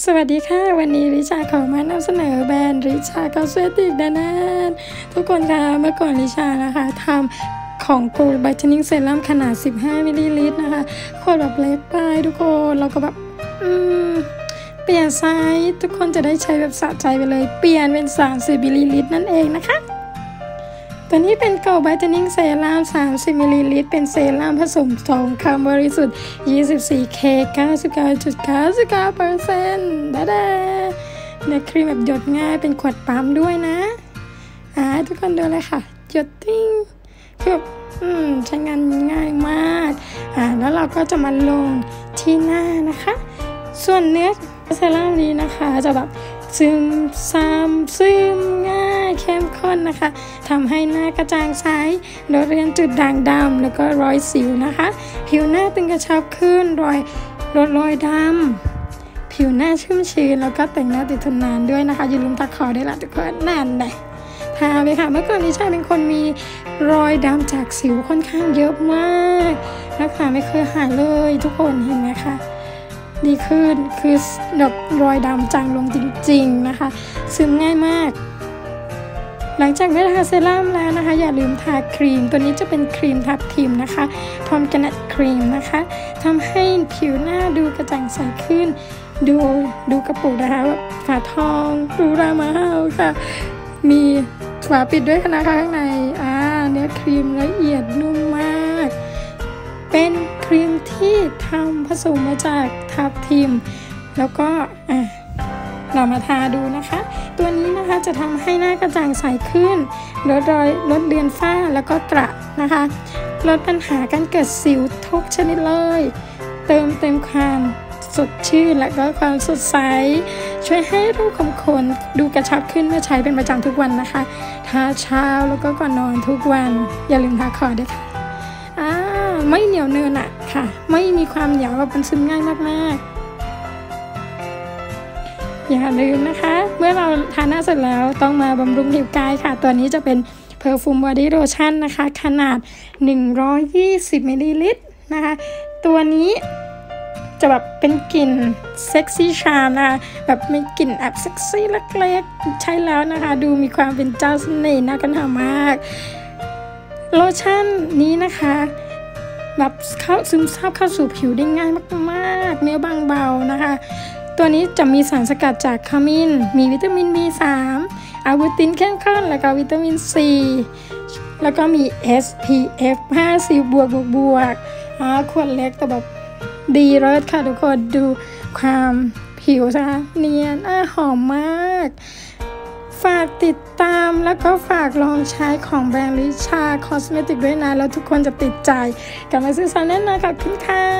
สวัสดีค่ะ วันนี้ลิชาขอมานำเสนอแบรนด์ลิชา Cosmetics ดานานทุกคนคะเมื่อก่อนลิชานะคะทำของกูไบเทนนิ่งเซรั่มขนาด 15 มิลลิลิตรนะคะขวดแบบเล็กไปทุกคนเราก็แบบอืมเปลี่ยนไซส์ทุกคนจะได้ใช้แบบสะใจไปเลย เปลี่ยนเป็น 30มิลลิลิตรนั่นเองนะคะ ตัวนี้เป็น Gold Brightening Serum 30มิลลิลิตรเป็นเซรั่มผสมทองคำบริสุทธิ์ 24K 99.99%เปอร์เซ็นต์ดาดาเนื้อครีมแบบหยดง่ายเป็นขวดปั๊มด้วยนะ อ่าทุกคนดูเลยค่ะ หยดติ้งคือแบบอืมใช้งานง่ายมาก อ่าแล้วเราก็จะมาลงที่หน้านะคะ ส่วนเนื้อเซรั่มนี้นะคะจะแบบซึมซามซึมง่ายเข้ม้นนะคะทำให้หน้ากระจ่างใสลดเลือนจุดด่างดำแล้วก็รอยสิวนะคะ ผิวหน้าตึงกระชับขึ้นรอยลดรอยดำผิวหน้าชุ่มชื้นแล้วก็แต่งหน้าติดทนนานด้วยนะคะอย่าลืมตะขอได้ละทุกคนนั่นแหละทาไปค่ะ เมื่อก่อนนี้ชาเป็นคนมีรอยดำจากสิวค่อนข้างเยอะมากนะคะไม่เคยหายเลยทุกคนเห็นไหมคะดีขึ้นคือแบบรอยดำจางลงจริง ๆนะคะ ซึมง่ายมาก หลังจากได้ทาเซรั่มแล้วนะคะ อย่าลืมทาครีม ตัวนี้จะเป็นครีมทับทิมนะคะพร้อมกันนัดครีมนะคะทำให้ผิวหน้าดูกระจ่างใสขึ้น ดูดูกระปุกนะคะแบบฝาทองดูรามาเฮาค่ะ มีฝาปิดด้วยนะคะข้างในอ่าเนื้อครีมละเอียดนุ่มมาก เป็นครีมที่ทำผสมมาจากทับทิม แล้วก็อะเรามาทาดูนะคะ จะทำให้หน้ากระจ่างใสขึ้น ลดรอยลดเลือนฝ้าแล้วก็กระนะคะ ลดปัญหาการเกิดสิวทุกชนิดเลย เติมเต็มความสดชื่นและก็ความสดใส ช่วยให้รูขุมขนดูกระชับขึ้นเมื่อใช้เป็นประจำทุกวันนะคะทาเช้าแล้วก็ก่อนนอนทุกวัน อย่าลืมทาคอด้วยค่ะอ่าไม่เหนียวเหนอะค่ะ ไม่มีความเหนียวแบบมันซึมง่ายมากๆ อย่าลืมนะคะ เมื่อเราทาหน้าเสร็จแล้วต้องมาบำรุงผิวกายค่ะ ตัวนี้จะเป็น Perfume Body Lotion นะคะ ขนาด 120มิลลิลิตรนะคะ ตัวนี้จะแบบเป็นกลิ่น Sexy Charm นะคะแบบมีกลิ่นแอบเซ็กซี่เล็กๆ ใช่แล้วนะคะ ดูมีความเป็นเจ้าเสน่ห์น่าค้นหามาก โลชั่นนี้นะคะแบบเข้าซึมซาบเข้าสู่ผิวได้ง่ายมากๆ เนื้อบางเบานะคะ ตัวนี้จะมีสารสกัดจากขมิ้น มีวิตามิน B3 อาวูตินเข้มข้นแล้วก็วิตามิน C แล้วก็มี SPF 50บวกบวกบวกขวดเล็กแต่แบบดีเลิศค่ะทุกคนดูความผิวนะคะเนียนอ่าหอมมาก ฝากติดตามแล้วก็ฝากลองใช้ของแบรนด์ลิชา Cosmetics ด้วยนะ แล้วทุกคนจะติดใจกลับมาซื้อซ้ำแน่นอนขอบคุณค่ะ